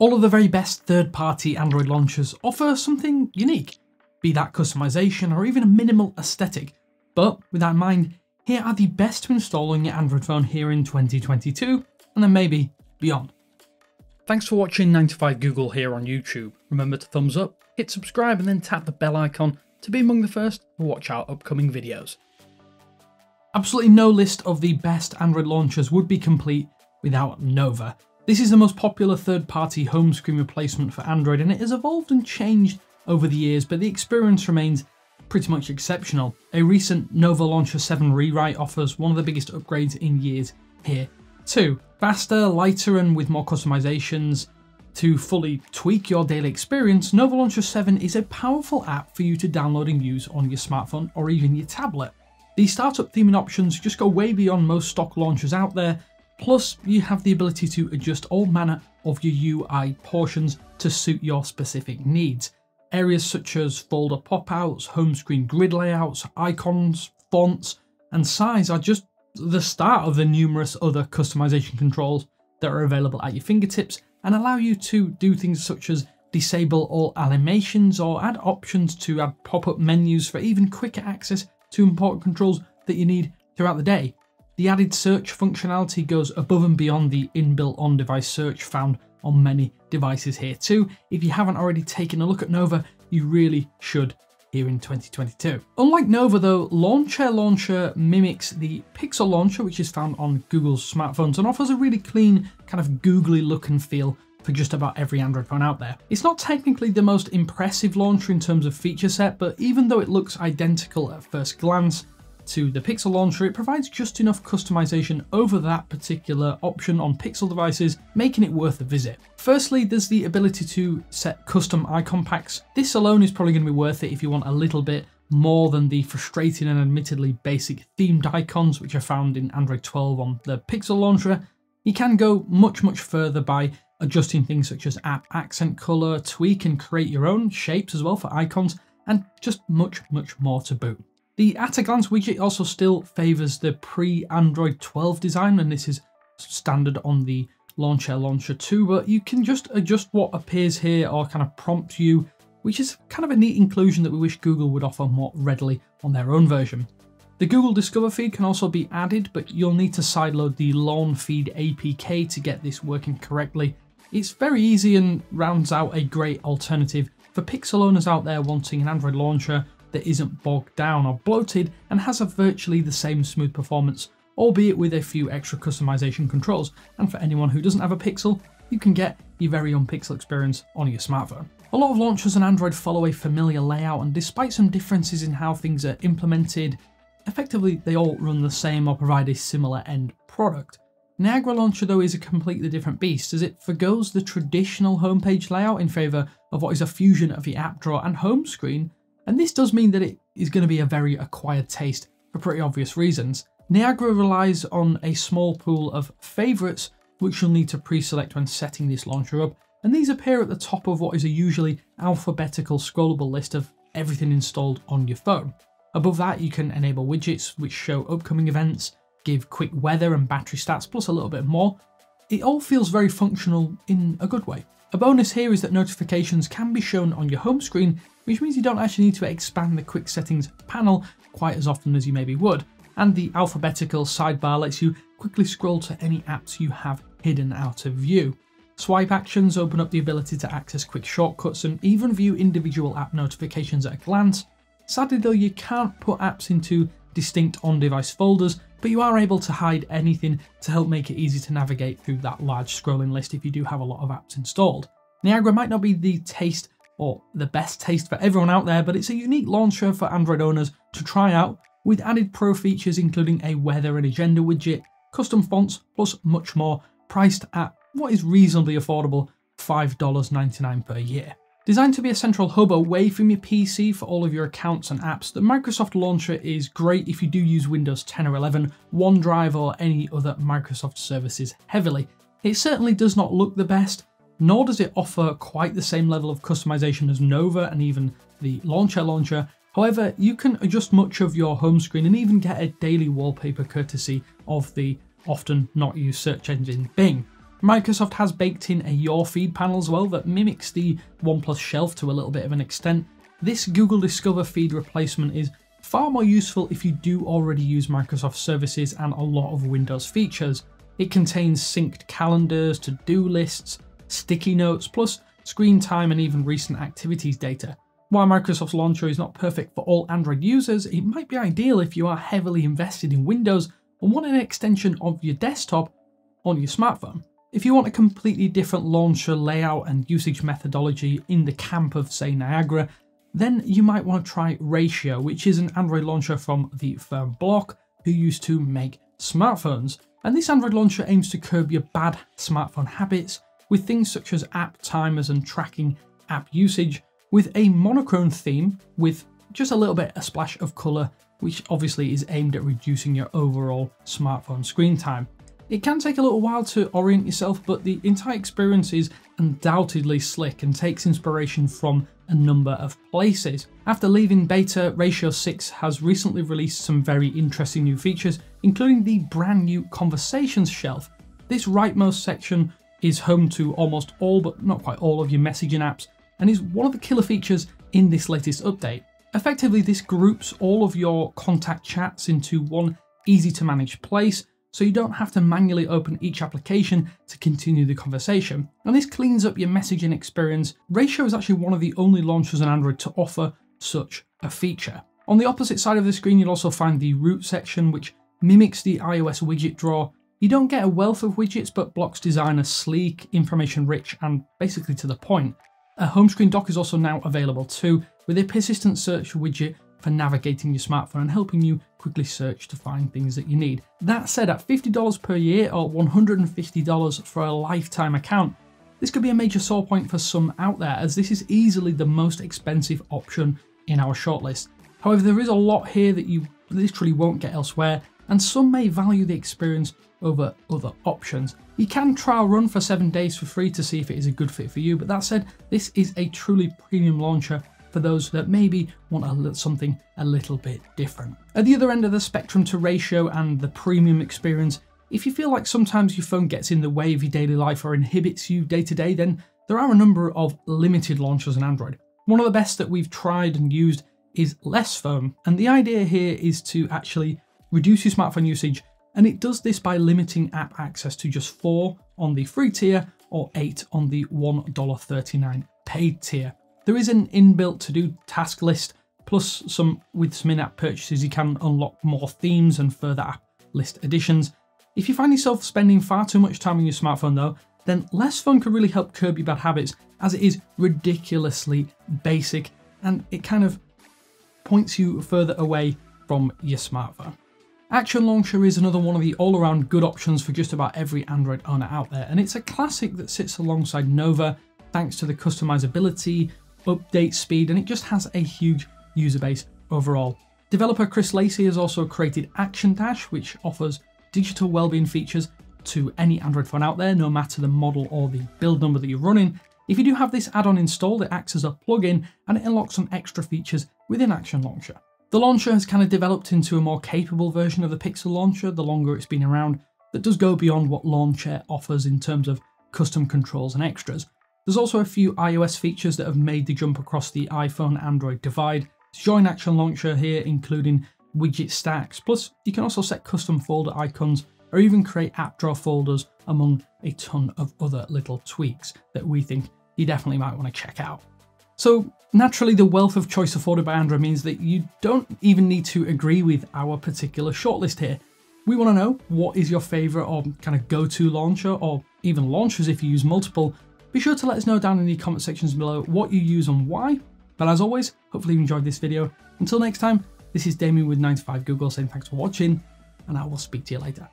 All of the very best third-party Android launchers offer something unique, be that customization or even a minimal aesthetic. But with that in mind, here are the best to install on your Android phone here in 2022, and then maybe beyond. Thanks for watching 9to5 Google here on YouTube. Remember to thumbs up, hit subscribe and then tap the bell icon to be among the first to watch our upcoming videos. Absolutely no list of the best Android launchers would be complete without Nova. This is the most popular third-party home screen replacement for Android and it has evolved and changed over the years, but the experience remains pretty much exceptional. A recent Nova Launcher 7 rewrite offers one of the biggest upgrades in years here too. Faster, lighter and with more customizations, to fully tweak your daily experience, Nova Launcher 7 is a powerful app for you to download and use on your smartphone or even your tablet. The startup theming options just go way beyond most stock launchers out there, plus you have the ability to adjust all manner of your UI portions to suit your specific needs. Areas such as folder pop-outs, home screen grid layouts, icons, fonts, and size are just the start of the numerous other customization controls that are available at your fingertips and allow you to do things such as disable all animations or add options to add pop-up menus for even quicker access to important controls that you need throughout the day. The added search functionality goes above and beyond the inbuilt on-device search found on many devices here too. If you haven't already taken a look at Nova, you really should here in 2022. Unlike Nova though, Lawnchair Launcher mimics the Pixel Launcher which is found on Google's smartphones and offers a really clean, kind of googly look and feel for just about every Android phone out there. It's not technically the most impressive launcher in terms of feature set, but even though it looks identical at first glance, to the Pixel launcher, it provides just enough customization over that particular option on Pixel devices, making it worth a visit. Firstly, there's the ability to set custom icon packs. This alone is probably going to be worth it if you want a little bit more than the frustrating and admittedly basic themed icons which are found in Android 12 on the Pixel launcher. You can go much, much further by adjusting things such as app accent color, tweak and create your own shapes as well for icons, and just much, much more to boot. The at a glance widget also still favours the pre-Android 12 design and this is standard on the Lawnchair Launcher 2 but you can just adjust what appears here or kind of prompt you which is kind of a neat inclusion that we wish Google would offer more readily on their own version. The Google Discover feed can also be added but you'll need to sideload the Lawnfeed APK to get this working correctly. It's very easy and rounds out a great alternative for Pixel owners out there wanting an Android launcher that isn't bogged down or bloated and has a virtually the same smooth performance, albeit with a few extra customization controls. And for anyone who doesn't have a Pixel, you can get your very own Pixel experience on your smartphone. A lot of launchers on Android follow a familiar layout and despite some differences in how things are implemented, effectively they all run the same or provide a similar end product. Niagara Launcher though is a completely different beast as it forgoes the traditional homepage layout in favour of what is a fusion of the app drawer and home screen and this does mean that it is going to be a very acquired taste for pretty obvious reasons. Niagara relies on a small pool of favourites which you'll need to pre-select when setting this launcher up, and these appear at the top of what is a usually alphabetical scrollable list of everything installed on your phone. Above that you can enable widgets which show upcoming events, give quick weather and battery stats plus a little bit more. It all feels very functional in a good way. A bonus here is that notifications can be shown on your home screen, which means you don't actually need to expand the quick settings panel quite as often as you maybe would. And the alphabetical sidebar lets you quickly scroll to any apps you have hidden out of view. Swipe actions open up the ability to access quick shortcuts and even view individual app notifications at a glance. Sadly though, you can't put apps into distinct on-device folders, but you are able to hide anything to help make it easy to navigate through that large scrolling list if you do have a lot of apps installed. Niagara might not be the taste or the best taste for everyone out there, but it's a unique launcher for Android owners to try out with added pro features including a weather and agenda widget, custom fonts, plus much more, priced at what is reasonably affordable $5.99 per year. Designed to be a central hub away from your PC for all of your accounts and apps, the Microsoft Launcher is great if you do use Windows 10 or 11, OneDrive or any other Microsoft services heavily. It certainly does not look the best, nor does it offer quite the same level of customization as Nova and even the Lawnchair Launcher. However, you can adjust much of your home screen and even get a daily wallpaper courtesy of the often not used search engine Bing. Microsoft has baked in a Your Feed panel as well that mimics the OnePlus Shelf to a little bit of an extent. This Google Discover feed replacement is far more useful if you do already use Microsoft services and a lot of Windows features. It contains synced calendars, to-do lists, sticky notes, plus screen time and even recent activities data. While Microsoft's launcher is not perfect for all Android users, it might be ideal if you are heavily invested in Windows and want an extension of your desktop on your smartphone. If you want a completely different launcher layout and usage methodology in the camp of, say, Niagara, then you might want to try Ratio, which is an Android launcher from the firm Blloc, who used to make smartphones. And this Android launcher aims to curb your bad smartphone habits with things such as app timers and tracking app usage, with a monochrome theme with just a little bit a splash of colour, which obviously is aimed at reducing your overall smartphone screen time. It can take a little while to orient yourself, but the entire experience is undoubtedly slick and takes inspiration from a number of places. After leaving beta, Ratio 6 has recently released some very interesting new features, including the brand new Conversations shelf. This rightmost section is home to almost all, but not quite all, of your messaging apps, and is one of the killer features in this latest update. Effectively, this groups all of your contact chats into one easy to manage place, so you don't have to manually open each application to continue the conversation. And this cleans up your messaging experience. Ratio is actually one of the only launchers on Android to offer such a feature. On the opposite side of the screen, you'll also find the root section, which mimics the iOS widget drawer. You don't get a wealth of widgets, but Blloc's design are sleek, information rich, and basically to the point. A home screen dock is also now available too, with a persistent search widget for navigating your smartphone and helping you quickly search to find things that you need. That said, at $50 per year or $150 for a lifetime account, this could be a major sore point for some out there as this is easily the most expensive option in our shortlist. However, there is a lot here that you literally won't get elsewhere and some may value the experience over other options. You can trial run for 7 days for free to see if it is a good fit for you, but that said, this is a truly premium launcher for those that maybe want a something a little bit different. At the other end of the spectrum to ratio and the premium experience, if you feel like sometimes your phone gets in the way of your daily life or inhibits you day to day, then there are a number of limited launchers on Android. One of the best that we've tried and used is Lessphone, and the idea here is to actually reduce your smartphone usage, and it does this by limiting app access to just four on the free tier or eight on the $1.39 paid tier. There is an inbuilt to-do task list, plus some with some in-app purchases you can unlock more themes and further app list additions. If you find yourself spending far too much time on your smartphone though, then Lessphone can really help curb your bad habits as it is ridiculously basic and it kind of points you further away from your smartphone. Action Launcher is another one of the all-around good options for just about every Android owner out there, and it's a classic that sits alongside Nova thanks to the customizability, update speed, and it just has a huge user base overall. Developer Chris Lacey has also created Action Dash, which offers digital wellbeing features to any Android phone out there, no matter the model or the build number that you're running. If you do have this add-on installed, it acts as a plugin and it unlocks some extra features within Action Launcher. The launcher has kind of developed into a more capable version of the Pixel launcher the longer it's been around that does go beyond what Launcher offers in terms of custom controls and extras. There's also a few iOS features that have made the jump across the iPhone Android divide. Join Action Launcher here, including widget stacks, plus you can also set custom folder icons or even create app drawer folders among a ton of other little tweaks that we think you definitely might want to check out. So naturally the wealth of choice afforded by Android means that you don't even need to agree with our particular shortlist here. We want to know what is your favorite or kind of go-to launcher or even launchers if you use multiple be sure to let us know down in the comment sections below what you use and why. But as always, hopefully you enjoyed this video. Until next time, this is Damien with 9to5 Google saying thanks for watching, and I will speak to you later.